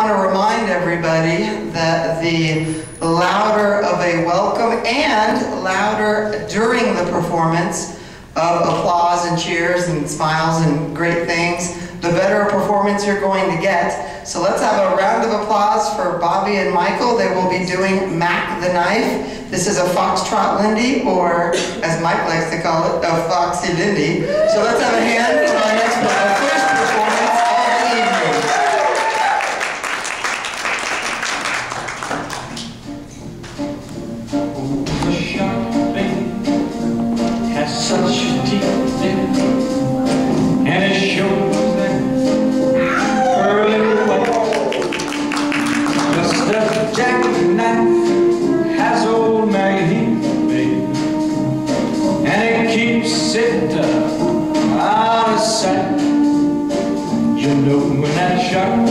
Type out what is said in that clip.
I want to remind everybody that the louder of a welcome and louder during the performance of applause and cheers and smiles and great things, the better performance you're going to get. So let's have a round of applause for Bobbi and Michael. They will be doing Mack the Knife. This is a Foxtrot Lindy, or as Mike likes to call it, a Foxy Lindy. So let's have a hand when